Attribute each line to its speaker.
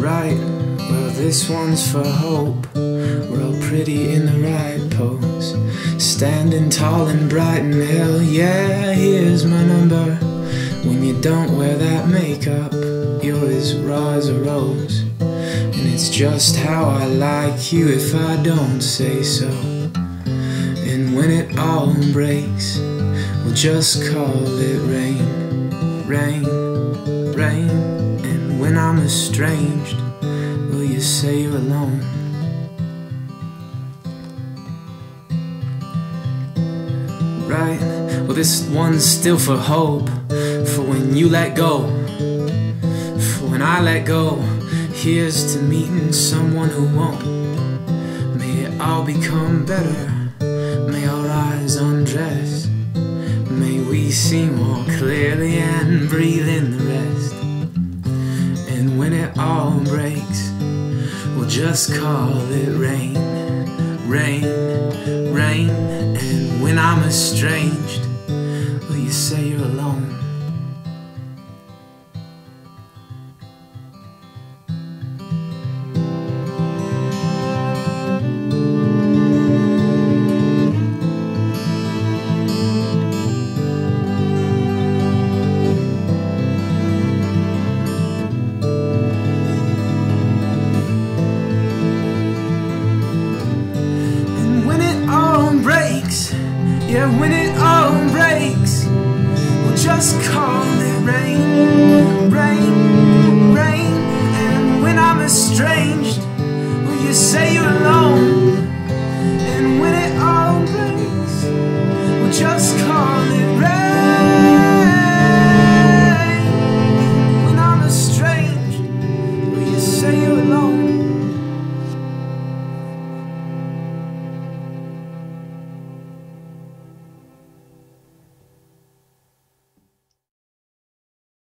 Speaker 1: Right, well, this one's for hope. We're all pretty in the right pose. Standing tall and bright and hell yeah, here's my number. When you don't wear that makeup, you're as raw as a rose. And it's just how I like you if I don't say so. And when it all breaks, we'll just call it rain, rain, estranged, will you say you're alone? Right, well, this one's still for hope, for when you let go, for when I let go. Here's to meeting someone who won't. May it all become better. May our eyes undress. May we see more clearly and breathe in the rest. And when it all breaks, we'll just call it rain, rain, rain. And when I'm estranged, will you say you're alone? storm breaks, we'll just call it rain, rain, rain. And when I'm estranged, will you say you're alone?